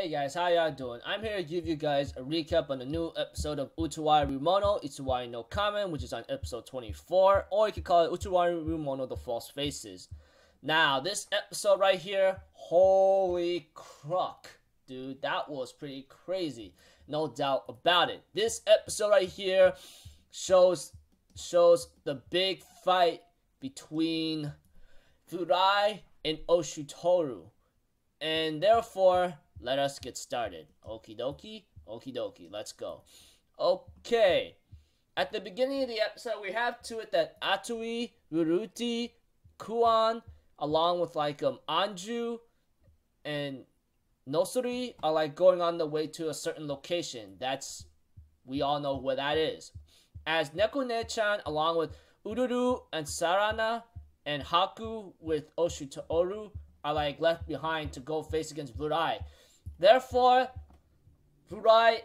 Hey guys, how y'all doing? I'm here to give you guys a recap on the new episode of Utawarerumono, Itsuwari no Kamen, which is on episode 24, or you could call it Utawarerumono The False Faces. Now, this episode right here, holy crock, dude, that was pretty crazy. No doubt about it. This episode right here shows shows the big fight between Vurai and Oshutoru. And therefore, let us get started. Okie dokie, okie dokie, let's go. Okay, at the beginning of the episode, we have to it that Atui, Ruruti, Kuon, along with like um Anju and Nosuri are like going on the way to a certain location. That's we all know where that is. As Nekone-chan along with Ururu and Sarana and Haku with Oshutoru are like left behind to go face against Vurai. Therefore, Vurai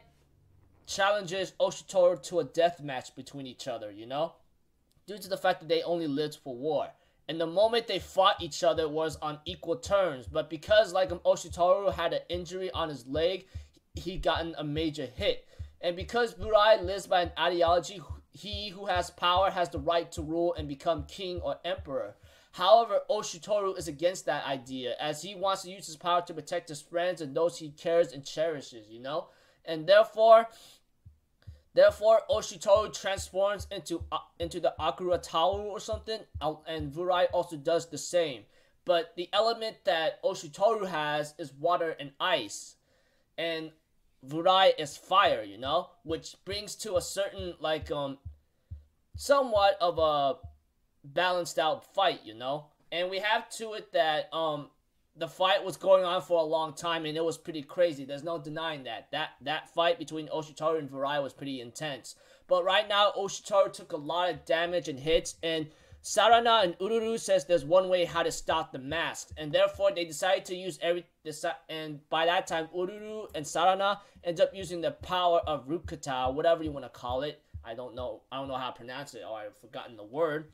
challenges Oshutoru to a death match between each other, you know? Due to the fact that they only lived for war. And the moment they fought each other was on equal terms. But because like Oshutoru had an injury on his leg, he gotten a major hit. And because Vurai lives by an ideology, he who has power has the right to rule and become king or emperor. However, Oshutoru is against that idea, as he wants to use his power to protect his friends and those he cares and cherishes, you know? And therefore, therefore, Oshutoru transforms into uh, into the Akura Tauru or something, and Vurai also does the same. But the element that Oshutoru has is water and ice. And Vurai is fire, you know? Which brings to a certain, like, um, somewhat of a balanced out fight, you know? And we have to it that um the fight was going on for a long time and it was pretty crazy. There's no denying that. That that fight between Oshutoru and Vurai was pretty intense. But right now Oshutoru took a lot of damage and hits and Sarana and Ururu says there's one way how to stop the mask, and therefore they decided to use every and by that time Ururu and Sarana end up using the power of Rukata, whatever you want to call it. I don't know. I don't know how to pronounce it, or I've forgotten the word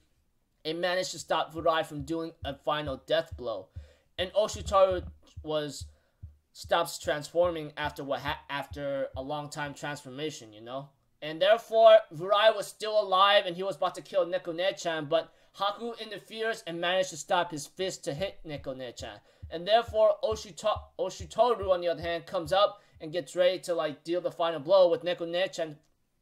and managed to stop Vurai from doing a final death blow. And Oshutoru was stops transforming after what ha- after a long time transformation, you know. And therefore, Vurai was still alive and he was about to kill Nekone-chan, but Haku interferes and managed to stop his fist to hit Nekone-chan. And therefore, Oshuto- Oshutoru, on the other hand, comes up and gets ready to like deal the final blow with Nekone-chan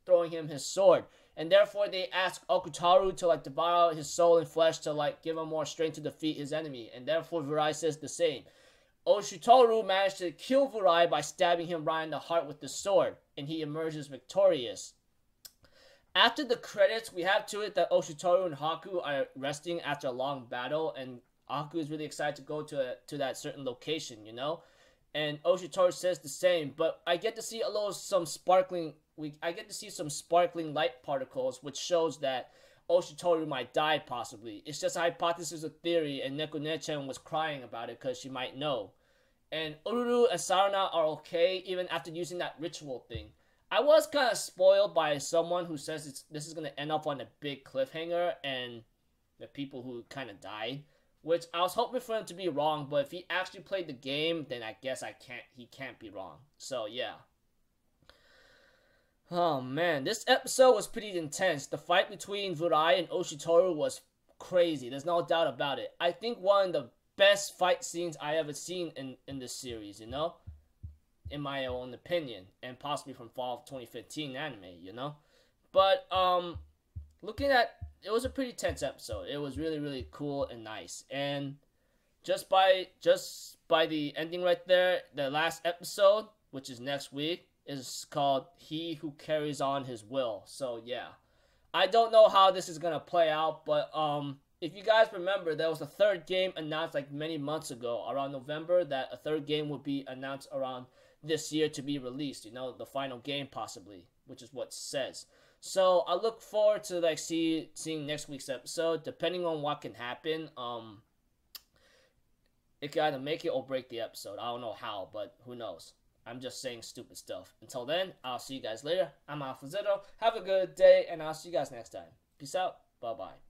throwing him his sword and therefore they ask Okutaru to like devour his soul and flesh to like give him more strength to defeat his enemy, and therefore Vurai says the same. Oshutoru managed to kill Vurai by stabbing him right in the heart with the sword, and he emerges victorious. After the credits, we have to it that Oshutoru and Haku are resting after a long battle, and Haku is really excited to go to a, to that certain location, you know. And Oshutoru says the same, but I get to see a little some sparkling we I get to see some sparkling light particles, which shows that Oshutoru might die possibly. It's just a hypothesis of theory, and Nekone-chan was crying about it because she might know. And Ururu and Sarana are okay even after using that ritual thing. I was kind of spoiled by someone who says this is going to end up on a big cliffhanger and the people who kind of died. Which I was hoping for him to be wrong, but if he actually played the game, then I guess I can't. He can't be wrong. So yeah. Oh man, this episode was pretty intense. The fight between Vurai and Oshutoru was crazy. There's no doubt about it. I think one of the best fight scenes I ever seen in in this series. You know, in my own opinion, and possibly from fall of 2015 anime. You know, but um, looking at it was a pretty tense episode. It was really really cool and nice. And just by just by the ending right there, the last episode, which is next week is called He Who Carries On His Will. So yeah. I don't know how this is gonna play out, but um if you guys remember, there was a third game announced like many months ago, around November, that a third game would be announced around this year to be released. You know, the final game possibly, which is what says. So I look forward to like see seeing next week's episode. Depending on what can happen, um, it can either make it or break the episode. I don't know how, but who knows. I'm just saying stupid stuff. Until then, I'll see you guys later. I'm AlphaZero. Have a good day, and I'll see you guys next time. Peace out. Bye bye.